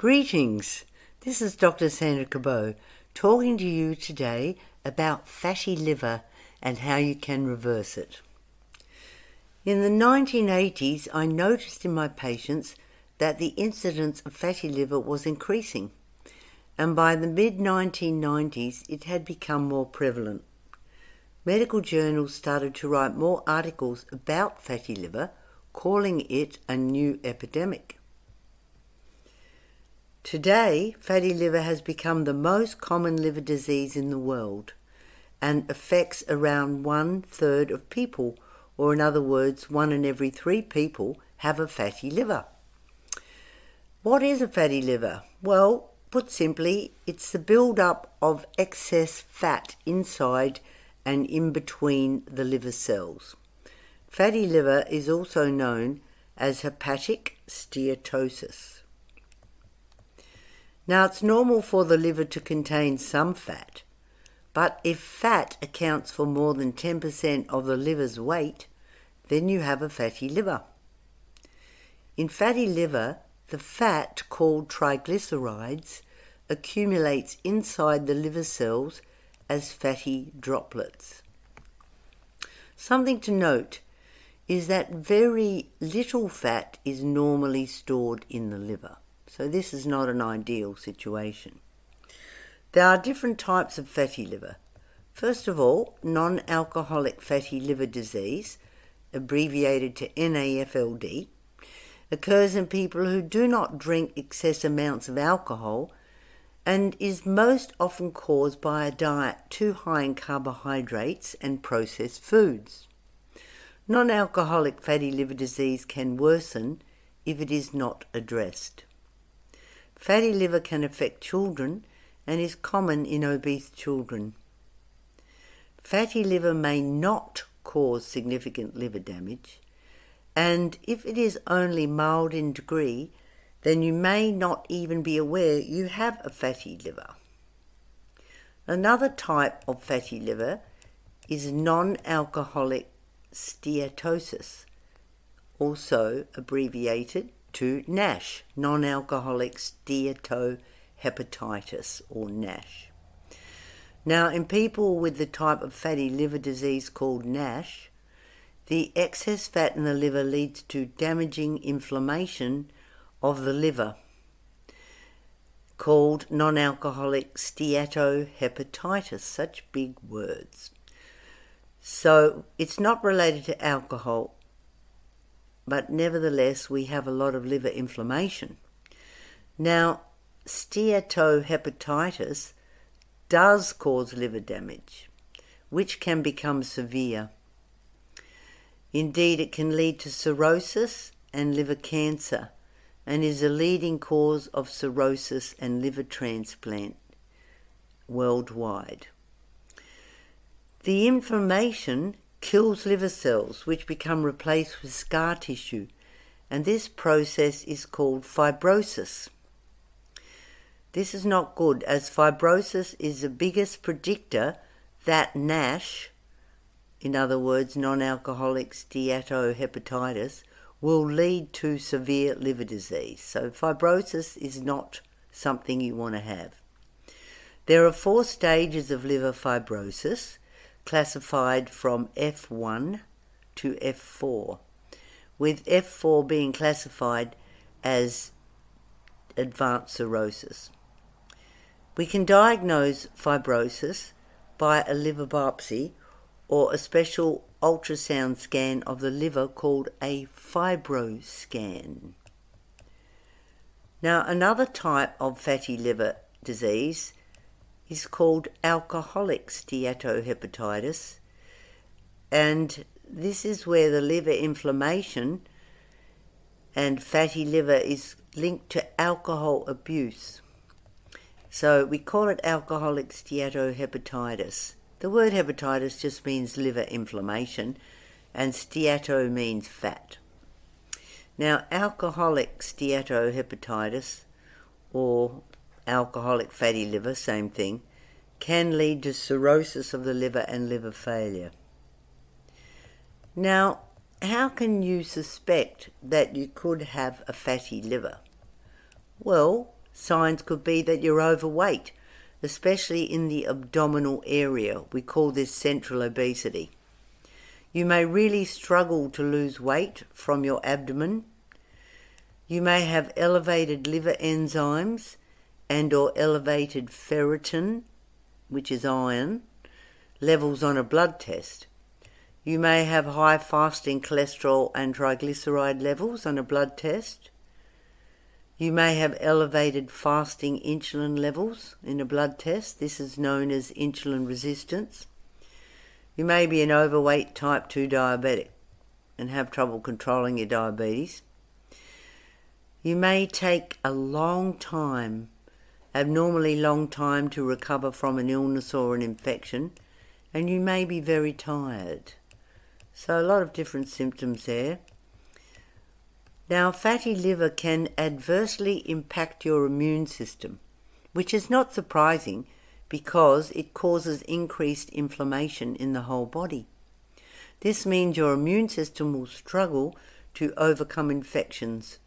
Greetings. This is Dr. Sandra Cabot talking to you today about fatty liver and how you can reverse it. In the 1980s, I noticed in my patients that the incidence of fatty liver was increasing, and by the mid 1990s, it had become more prevalent. Medical journals started to write more articles about fatty liver, calling it a new epidemic. Today, fatty liver has become the most common liver disease in the world and affects around one third of people, or in other words, one in every three people have a fatty liver. What is a fatty liver? Well, put simply, it's the build-up of excess fat inside and in between the liver cells. Fatty liver is also known as hepatic steatosis. Now, it's normal for the liver to contain some fat, but if fat accounts for more than 10% of the liver's weight, then you have a fatty liver. In fatty liver, the fat called triglycerides accumulates inside the liver cells as fatty droplets. Something to note is that very little fat is normally stored in the liver. So this is not an ideal situation. There are different types of fatty liver. First of all, non-alcoholic fatty liver disease, abbreviated to NAFLD, occurs in people who do not drink excess amounts of alcohol and is most often caused by a diet too high in carbohydrates and processed foods. Non-alcoholic fatty liver disease can worsen if it is not addressed. Fatty liver can affect children and is common in obese children. Fatty liver may not cause significant liver damage, and if it is only mild in degree, then you may not even be aware you have a fatty liver. Another type of fatty liver is non-alcoholic steatosis, also abbreviated to NASH, non-alcoholic steatohepatitis or NASH. Now, in people with the type of fatty liver disease called NASH, the excess fat in the liver leads to damaging inflammation of the liver called non-alcoholic steatohepatitis, such big words. So it's not related to alcohol but nevertheless we have a lot of liver inflammation. Now, steatohepatitis does cause liver damage, which can become severe. Indeed, it can lead to cirrhosis and liver cancer and is a leading cause of cirrhosis and liver transplant worldwide. The inflammation kills liver cells which become replaced with scar tissue, and this process is called fibrosis. This is not good as fibrosis is the biggest predictor that NASH, in other words, non-alcoholic steatohepatitis, will lead to severe liver disease. So fibrosis is not something you want to have. There are four stages of liver fibrosis classified from F1 to F4, with F4 being classified as advanced cirrhosis. We can diagnose fibrosis by a liver biopsy or a special ultrasound scan of the liver called a fibroscan. Now, another type of fatty liver disease is called alcoholic steatohepatitis, and this is where the liver inflammation and fatty liver is linked to alcohol abuse. So we call it alcoholic steatohepatitis. The word hepatitis just means liver inflammation, and steato means fat. Now, alcoholic steatohepatitis, or alcoholic fatty liver, same thing, can lead to cirrhosis of the liver and liver failure. Now, how can you suspect that you could have a fatty liver? Well, signs could be that you're overweight, especially in the abdominal area. We call this central obesity. You may really struggle to lose weight from your abdomen. You may have elevated liver enzymes and or elevated ferritin, which is iron, levels on a blood test. You may have high fasting cholesterol and triglyceride levels on a blood test. You may have elevated fasting insulin levels in a blood test. This is known as insulin resistance. You may be an overweight type 2 diabetic and have trouble controlling your diabetes. You may take a long time, abnormally long time, to recover from an illness or an infection, and you may be very tired. So, a lot of different symptoms there. Now, fatty liver can adversely impact your immune system, which is not surprising because it causes increased inflammation in the whole body. This means your immune system will struggle to overcome infections,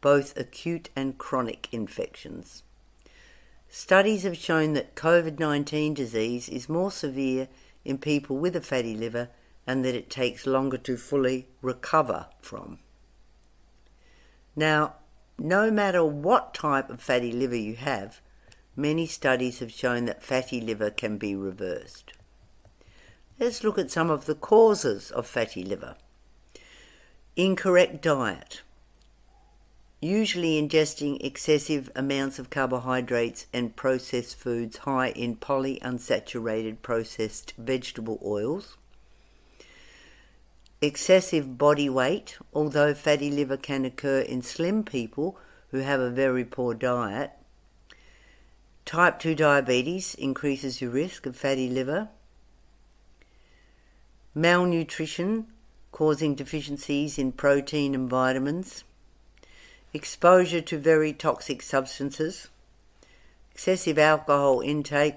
both acute and chronic infections. Studies have shown that COVID 19 disease is more severe in people with a fatty liver and that it takes longer to fully recover from. Now, no matter what type of fatty liver you have, many studies have shown that fatty liver can be reversed. Let's look at some of the causes of fatty liver. Incorrect diet. Usually ingesting excessive amounts of carbohydrates and processed foods high in polyunsaturated processed vegetable oils. Excessive body weight, although fatty liver can occur in slim people who have a very poor diet, Type 2 diabetes increases your risk of fatty liver. Malnutrition, causing deficiencies in protein and vitamins. Exposure to very toxic substances. Excessive alcohol intake.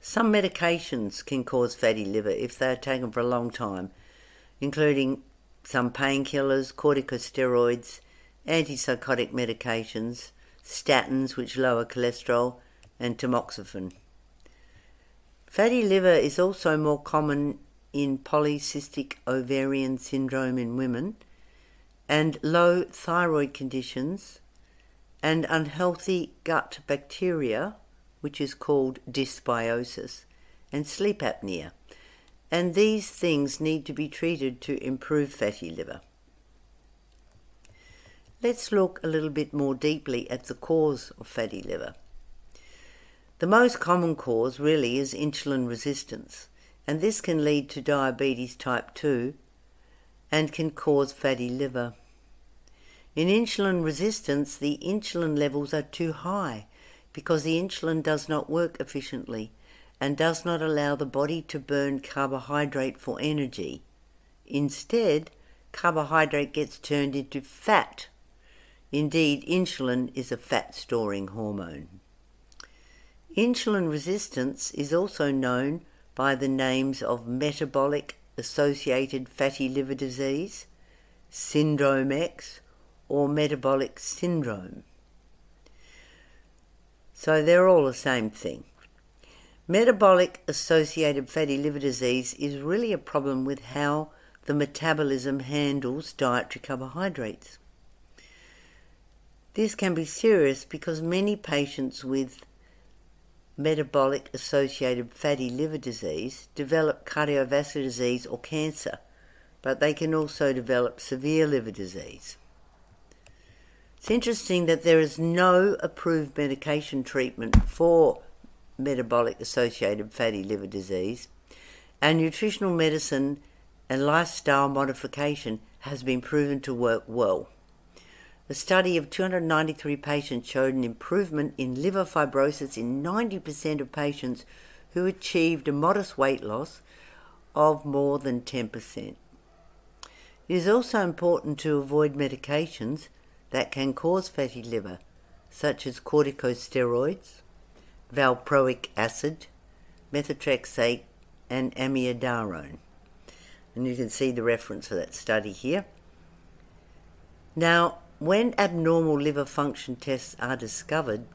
Some medications can cause fatty liver if they are taken for a long time, including some painkillers, corticosteroids, antipsychotic medications, statins, which lower cholesterol, and tamoxifen. Fatty liver is also more common in polycystic ovarian syndrome in women, and low thyroid conditions, and unhealthy gut bacteria, which is called dysbiosis, and sleep apnea. And these things need to be treated to improve fatty liver. Let's look a little bit more deeply at the cause of fatty liver. The most common cause really is insulin resistance, and this can lead to diabetes type 2 and can cause fatty liver. In insulin resistance, the insulin levels are too high because the insulin does not work efficiently and does not allow the body to burn carbohydrate for energy. Instead, carbohydrate gets turned into fat Indeed, insulin is a fat storing hormone. Insulin resistance is also known by the names of metabolic associated fatty liver disease, syndrome X, or metabolic syndrome. So they're all the same thing. Metabolic associated fatty liver disease is really a problem with how the metabolism handles dietary carbohydrates. This can be serious because many patients with metabolic associated fatty liver disease develop cardiovascular disease or cancer, but they can also develop severe liver disease. It's interesting that there is no approved medication treatment for metabolic associated fatty liver disease, and nutritional medicine and lifestyle modification has been proven to work well. A study of 293 patients showed an improvement in liver fibrosis in 90% of patients who achieved a modest weight loss of more than 10%. It is also important to avoid medications that can cause fatty liver, such as corticosteroids, valproic acid, methotrexate, and amiodarone. And you can see the reference for that study here. Now, when abnormal liver function tests are discovered,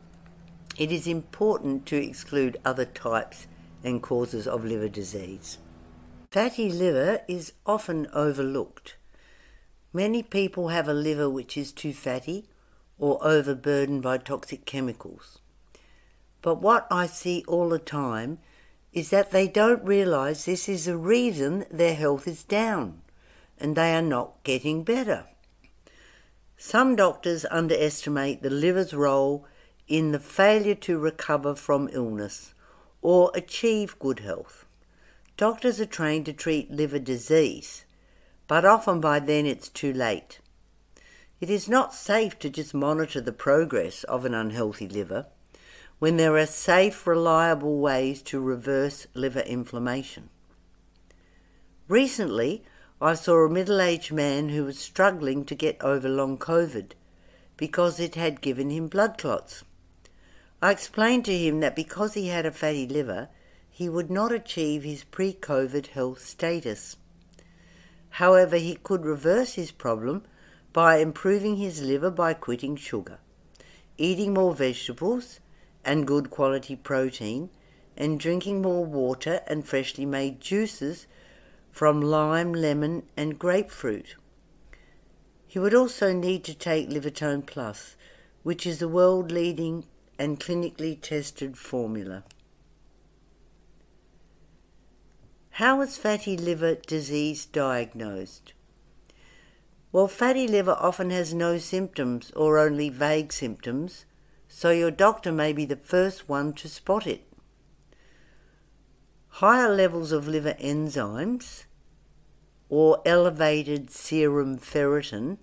it is important to exclude other types and causes of liver disease. Fatty liver is often overlooked. Many people have a liver which is too fatty or overburdened by toxic chemicals. But what I see all the time is that they don't realise this is the reason their health is down and they are not getting better. Some doctors underestimate the liver's role in the failure to recover from illness or achieve good health. Doctors are trained to treat liver disease, but often by then it's too late. It is not safe to just monitor the progress of an unhealthy liver when there are safe, reliable ways to reverse liver inflammation. Recently, I saw a middle aged man who was struggling to get over long COVID because it had given him blood clots. I explained to him that because he had a fatty liver, he would not achieve his pre COVID health status. However, he could reverse his problem by improving his liver by quitting sugar, eating more vegetables and good quality protein, and drinking more water and freshly made juices from lime, lemon, and grapefruit. He would also need to take Livatone Plus, which is the world leading and clinically tested formula. How is fatty liver disease diagnosed? Well, fatty liver often has no symptoms or only vague symptoms, so your doctor may be the first one to spot it. Higher levels of liver enzymes or elevated serum ferritin,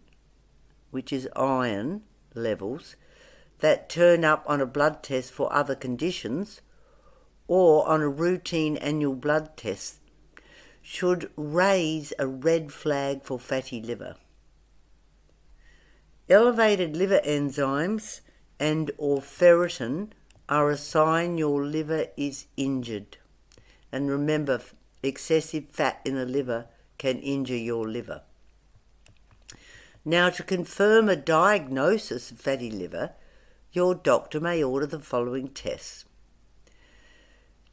which is iron levels, that turn up on a blood test for other conditions or on a routine annual blood test should raise a red flag for fatty liver. Elevated liver enzymes and or ferritin are a sign your liver is injured. And remember, excessive fat in the liver can injure your liver. Now, to confirm a diagnosis of fatty liver, your doctor may order the following tests.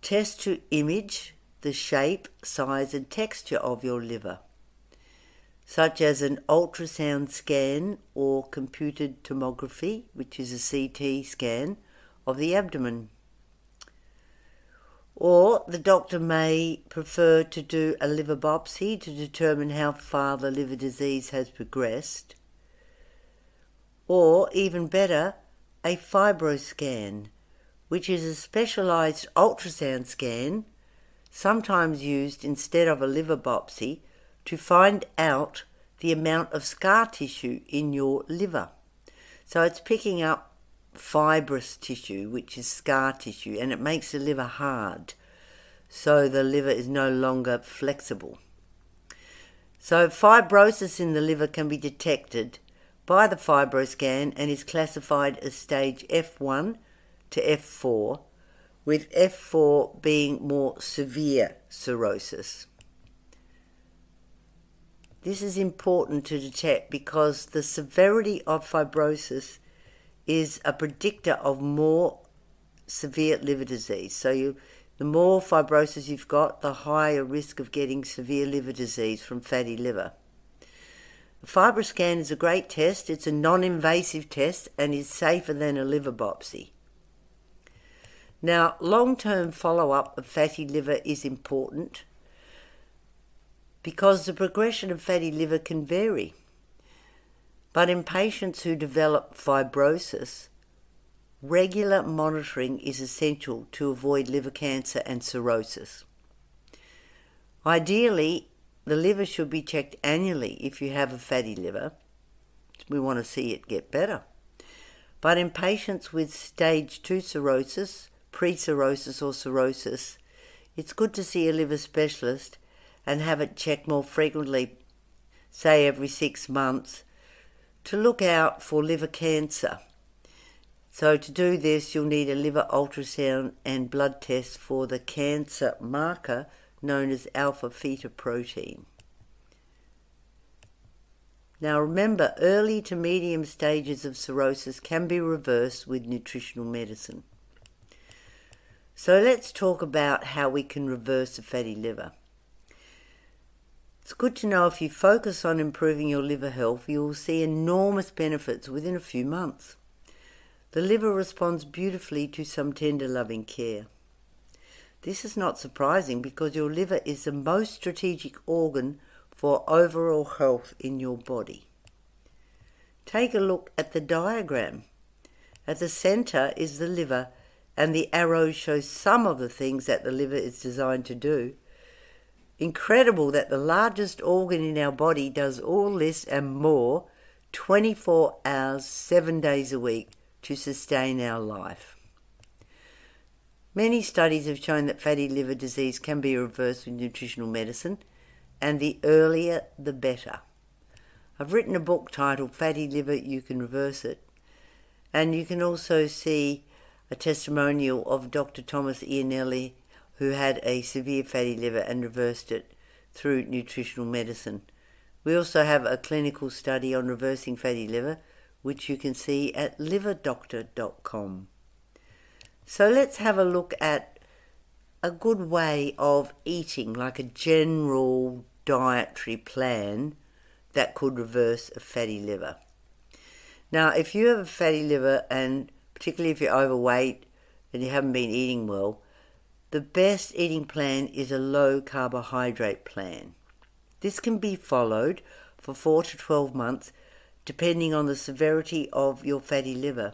Test to image the shape, size, and texture of your liver, such as an ultrasound scan or computed tomography, which is a CT scan of the abdomen. Or the doctor may prefer to do a liver biopsy to determine how far the liver disease has progressed. Or, even better, a fibroscan, which is a specialised ultrasound scan, sometimes used instead of a liver biopsy, to find out the amount of scar tissue in your liver. So it's picking up fibrous tissue, which is scar tissue, and it makes the liver hard. So the liver is no longer flexible. So fibrosis in the liver can be detected by the fibroscan and is classified as stage F1 to F4, with F4 being more severe cirrhosis. This is important to detect because the severity of fibrosis is a predictor of more severe liver disease. So you, the more fibrosis you've got, the higher risk of getting severe liver disease from fatty liver. FibroScan is a great test. It's a non-invasive test and is safer than a liver biopsy. Now, long-term follow-up of fatty liver is important because the progression of fatty liver can vary. But in patients who develop fibrosis, regular monitoring is essential to avoid liver cancer and cirrhosis. Ideally, the liver should be checked annually if you have a fatty liver. We want to see it get better. But in patients with stage 2 cirrhosis, pre cirrhosis, or cirrhosis, it's good to see a liver specialist and have it checked more frequently, say every six months, to look out for liver cancer. So, to do this, you'll need a liver ultrasound and blood test for the cancer marker known as alpha fetoprotein. Now remember, early to medium stages of cirrhosis can be reversed with nutritional medicine. So let's talk about how we can reverse a fatty liver. It's good to know if you focus on improving your liver health, you will see enormous benefits within a few months. The liver responds beautifully to some tender loving care. This is not surprising because your liver is the most strategic organ for overall health in your body. Take a look at the diagram. At the center is the liver, and the arrows show some of the things that the liver is designed to do. Incredible that the largest organ in our body does all this and more 24 hours, 7 days a week to sustain our life. Many studies have shown that fatty liver disease can be reversed with nutritional medicine and the earlier the better. I've written a book titled Fatty Liver, You Can Reverse It, and you can also see a testimonial of Dr. Thomas Ianelli, who had a severe fatty liver and reversed it through nutritional medicine. We also have a clinical study on reversing fatty liver, which you can see at liverdoctor.com. So let's have a look at a good way of eating, like a general dietary plan that could reverse a fatty liver. Now, if you have a fatty liver, and particularly if you're overweight and you haven't been eating well, the best eating plan is a low carbohydrate plan. This can be followed for 4 to 12 months depending on the severity of your fatty liver.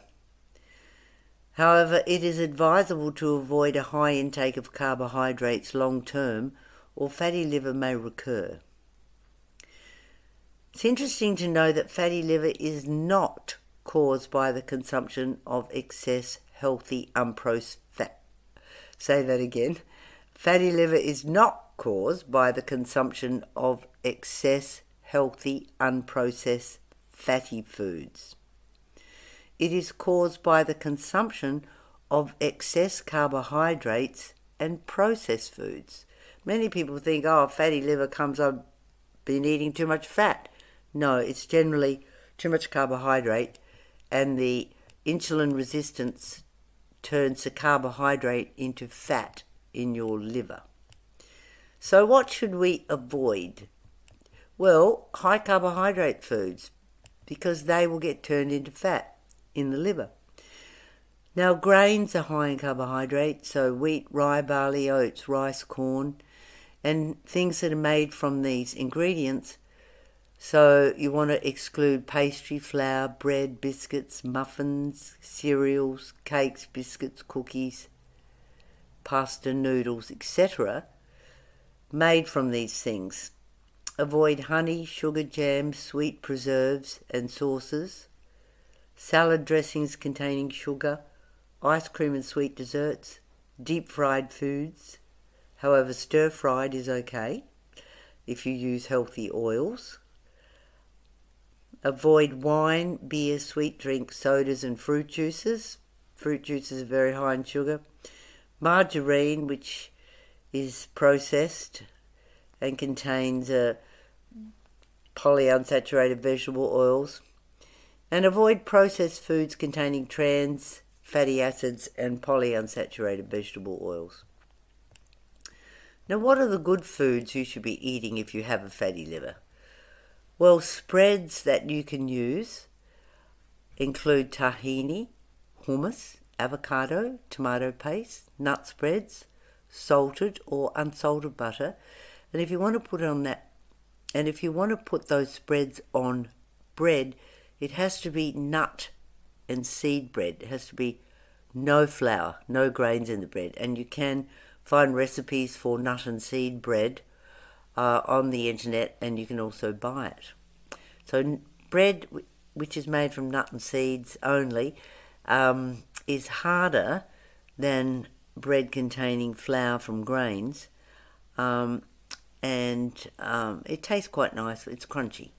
However, it is advisable to avoid a high intake of carbohydrates long term or fatty liver may recur. It's interesting to know that fatty liver is not caused by the consumption of excess healthy unprocessed. Say that again. Fatty liver is not caused by the consumption of excess healthy unprocessed fatty foods. It is caused by the consumption of excess carbohydrates and processed foods. Many people think, oh, fatty liver comes, I've been eating too much fat. No, it's generally too much carbohydrate, and the insulin resistance turns the carbohydrate into fat in your liver. So, what should we avoid? Well, high carbohydrate foods, because they will get turned into fat in the liver. Now, grains are high in carbohydrates, so wheat, rye, barley, oats, rice, corn, and things that are made from these ingredients. So, you want to exclude pastry, flour, bread, biscuits, muffins, cereals, cakes, biscuits, cookies, pasta, noodles, etc., made from these things. Avoid honey, sugar, jam, sweet preserves, and sauces salad dressings containing sugar, ice cream and sweet desserts, deep fried foods. However, stir fried is okay if you use healthy oils. Avoid wine, beer, sweet drinks, sodas, and fruit juices. Fruit juices are very high in sugar. Margarine, which is processed and contains uh, polyunsaturated vegetable oils and avoid processed foods containing trans fatty acids and polyunsaturated vegetable oils. Now, what are the good foods you should be eating if you have a fatty liver? Well, spreads that you can use include tahini, hummus, avocado, tomato paste, nut spreads, salted or unsalted butter. And if you want to put on that, and if you want to put those spreads on bread, it has to be nut and seed bread. It has to be no flour, no grains in the bread. And you can find recipes for nut and seed bread uh, on the internet and you can also buy it. So, bread which is made from nut and seeds only um, is harder than bread containing flour from grains. Um, and um, it tastes quite nice, it's crunchy.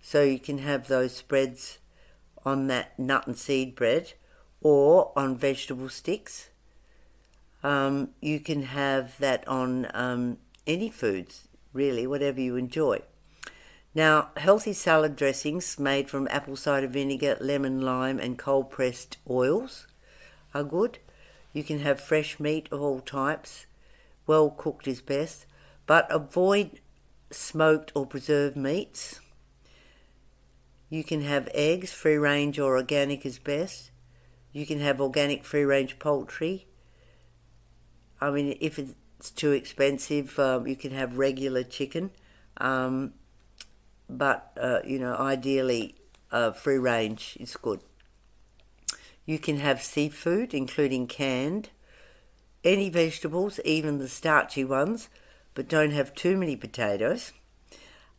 So you can have those spreads on that nut and seed bread or on vegetable sticks. Um, you can have that on um, any foods, really, whatever you enjoy. Now, healthy salad dressings made from apple cider vinegar, lemon, lime, and cold pressed oils are good. You can have fresh meat of all types. Well cooked is best, but avoid smoked or preserved meats. You can have eggs, free range or organic is best. You can have organic free range poultry. I mean, if it's too expensive, um, you can have regular chicken. Um, but uh, you know, ideally, uh, free range is good. You can have seafood, including canned, any vegetables, even the starchy ones, but don't have too many potatoes.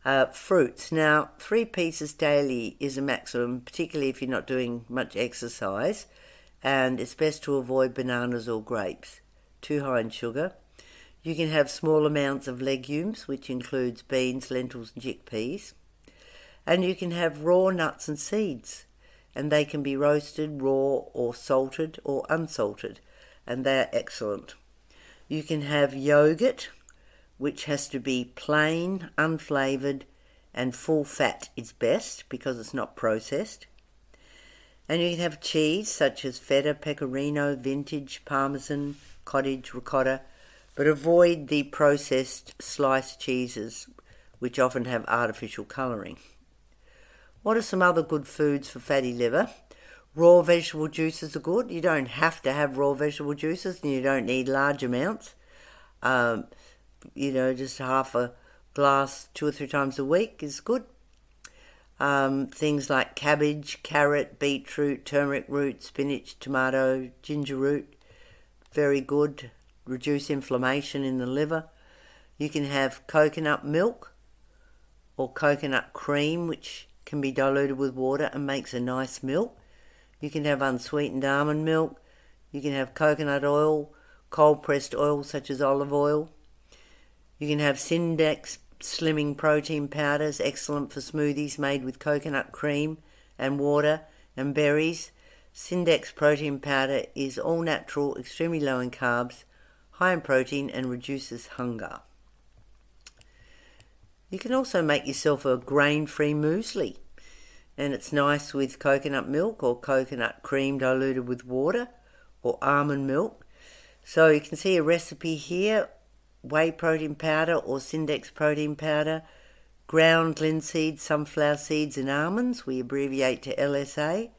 Uh, fruits. Now, three pieces daily is a maximum, particularly if you're not doing much exercise, and it's best to avoid bananas or grapes, too high in sugar. You can have small amounts of legumes, which includes beans, lentils, and chickpeas. And you can have raw nuts and seeds, and they can be roasted, raw, or salted, or unsalted, and they're excellent. You can have yogurt, which has to be plain, unflavoured, and full fat is best because it's not processed. And you can have cheese such as feta, pecorino, vintage, parmesan, cottage, ricotta, but avoid the processed sliced cheeses, which often have artificial colouring. What are some other good foods for fatty liver? Raw vegetable juices are good. You don't have to have raw vegetable juices and you don't need large amounts. Um, you know, just half a glass two or three times a week is good. Um, things like cabbage, carrot, beetroot, turmeric root, spinach, tomato, ginger root, very good reduce inflammation in the liver. You can have coconut milk or coconut cream, which can be diluted with water and makes a nice milk. You can have unsweetened almond milk. You can have coconut oil, cold pressed oil such as olive oil. You can have SyndeX slimming protein powders, excellent for smoothies made with coconut cream and water and berries. SyndeX protein powder is all natural, extremely low in carbs, high in protein and reduces hunger. You can also make yourself a grain-free muesli and it's nice with coconut milk or coconut cream diluted with water or almond milk. So you can see a recipe here, whey protein powder or SyndeX protein powder, ground linseed, sunflower seeds and almonds, we abbreviate to LSA,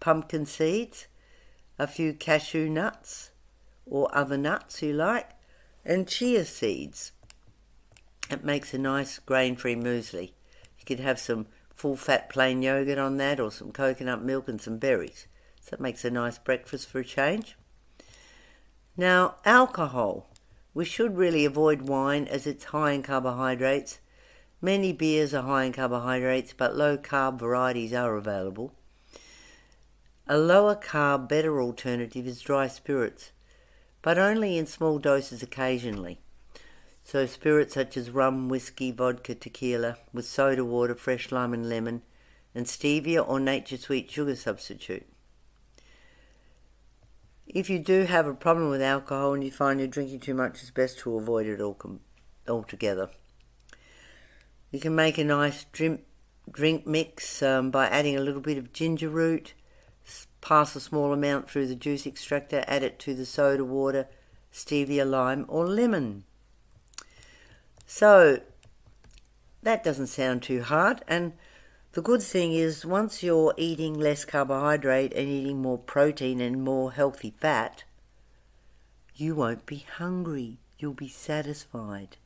pumpkin seeds, a few cashew nuts, or other nuts you like, and chia seeds. It makes a nice grain-free muesli. You could have some full-fat plain yogurt on that or some coconut milk and some berries. So it makes a nice breakfast for a change. Now, alcohol. We should really avoid wine as it's high in carbohydrates. Many beers are high in carbohydrates, but low carb varieties are available. A lower carb, better alternative is dry spirits but only in small doses occasionally. So spirits such as rum, whiskey, vodka, tequila, with soda water, fresh lime and lemon, and stevia or nature sweet sugar substitute. If you do have a problem with alcohol and you find you're drinking too much, it's best to avoid it all altogether. You can make a nice drink, drink mix um, by adding a little bit of ginger root, Pass a small amount through the juice extractor, add it to the soda water, stevia, lime, or lemon. So that doesn't sound too hard. And the good thing is, once you're eating less carbohydrate and eating more protein and more healthy fat, you won't be hungry. You'll be satisfied.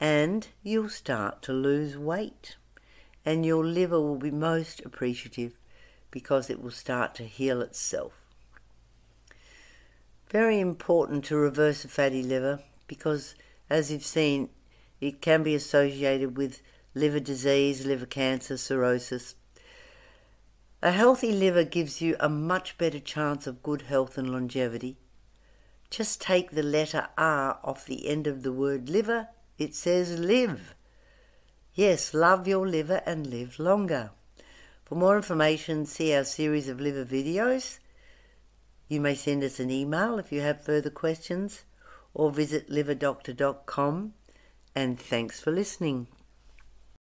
And you'll start to lose weight. And your liver will be most appreciative because it will start to heal itself. Very important to reverse a fatty liver because, as you've seen, it can be associated with liver disease, liver cancer, cirrhosis. A healthy liver gives you a much better chance of good health and longevity. Just take the letter R off the end of the word liver, it says live. Yes, love your liver and live longer. For more information, see our series of liver videos. You may send us an email if you have further questions or visit liverdoctor.com. And thanks for listening.